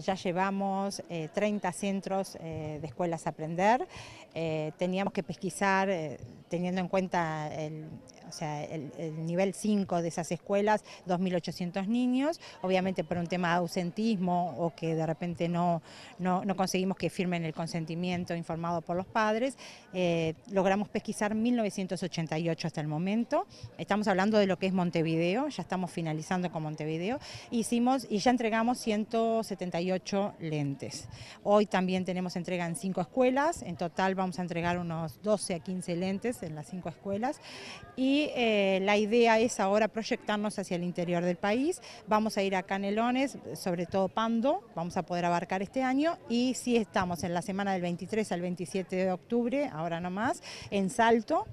Ya llevamos 30 eh, centros eh, de escuelas a aprender. Eh, teníamos que pesquisar, teniendo en cuenta el, nivel 5 de esas escuelas, 2.800 niños. Obviamente por un tema de ausentismo o que de repente no, no, conseguimos que firmen el consentimiento informado por los padres, logramos pesquisar 1.988 hasta el momento. Estamos hablando de lo que es Montevideo, ya estamos finalizando con Montevideo. Hicimos y ya entregamos 178 lentes. Hoy también tenemos entrega en cinco escuelas, en total vamos a entregar unos 12 a 15 lentes en las cinco escuelas y eh, la idea es ahora proyectarnos hacia el interior del país. Vamos a ir a Canelones, sobre todo Pando, vamos a poder abarcar este año y si estamos en la semana del 23 al 27 de octubre, ahora no más, en Salto.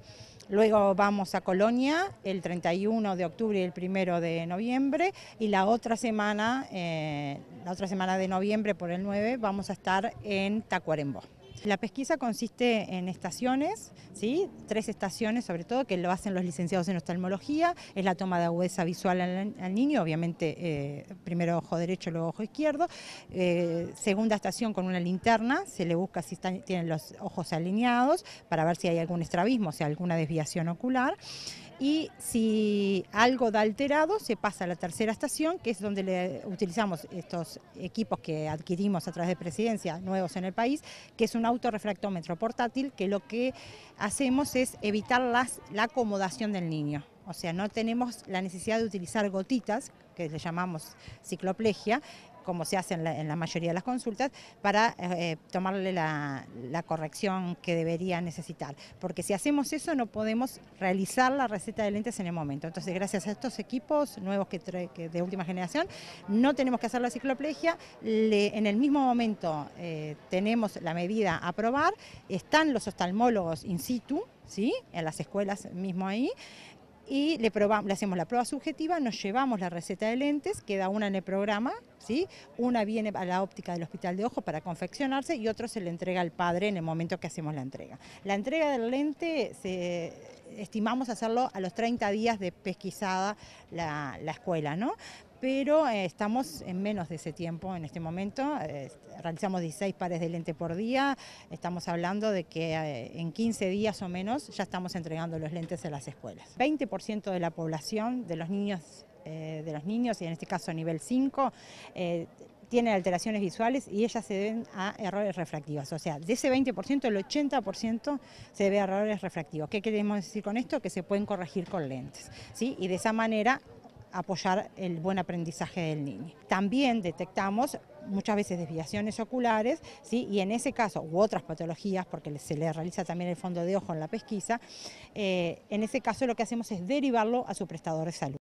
Luego vamos a Colonia el 31 de octubre y el 1 de noviembre y la otra semana, eh, la otra semana de noviembre por el 9 vamos a estar en Tacuarembó. La pesquisa consiste en estaciones, ¿sí? tres estaciones sobre todo, que lo hacen los licenciados en oftalmología, es la toma de agudeza visual al, niño, obviamente eh, primero ojo derecho, luego ojo izquierdo, eh, segunda estación con una linterna, se le busca si tienen los ojos alineados para ver si hay algún estrabismo, o sea, alguna desviación ocular y si algo da alterado se pasa a la tercera estación, que es donde le utilizamos estos equipos que adquirimos a través de presidencia, nuevos en el país, que es un autorrefractómetro portátil, que lo que hacemos es evitar la acomodación del niño. O sea, no tenemos la necesidad de utilizar gotitas, que le llamamos cicloplegia, como se hace en la, mayoría de las consultas, para eh, tomarle la, corrección que debería necesitar. Porque si hacemos eso no podemos realizar la receta de lentes en el momento. Entonces, gracias a estos equipos nuevos que, de última generación, no tenemos que hacer la cicloplegia, en el mismo momento eh, tenemos la medida a probar, están los oftalmólogos in situ, ¿sí? en las escuelas mismo ahí, y le, probamos, hacemos la prueba subjetiva, nos llevamos la receta de lentes, queda una en el programa, ¿sí? una viene a la óptica del hospital de ojo para confeccionarse y otro se le entrega al padre en el momento que hacemos la entrega. La entrega del lente estimamos hacerlo a los 30 días de pesquisada la, la escuela, ¿no? Pero eh, estamos en menos de ese tiempo en este momento. Eh, realizamos 16 pares de lente por día. Estamos hablando de que eh, en 15 días o menos ya estamos entregando los lentes a las escuelas. 20% de la población, de los niños, de los niños y en este caso nivel 5, tienen alteraciones visuales y ellas se deben a errores refractivos. O sea, de ese 20%, el 80% se debe a errores refractivos. ¿Qué queremos decir con esto? Que se pueden corregir con lentes. ¿sí? Y de esa manera apoyar el buen aprendizaje del niño. También detectamos muchas veces desviaciones oculares, ¿sí? y en ese caso, u otras patologías, porque se le realiza también el fondo de ojo en la pesquisa, eh, en ese caso lo que hacemos es derivarlo a su prestador de salud.